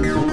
Bye.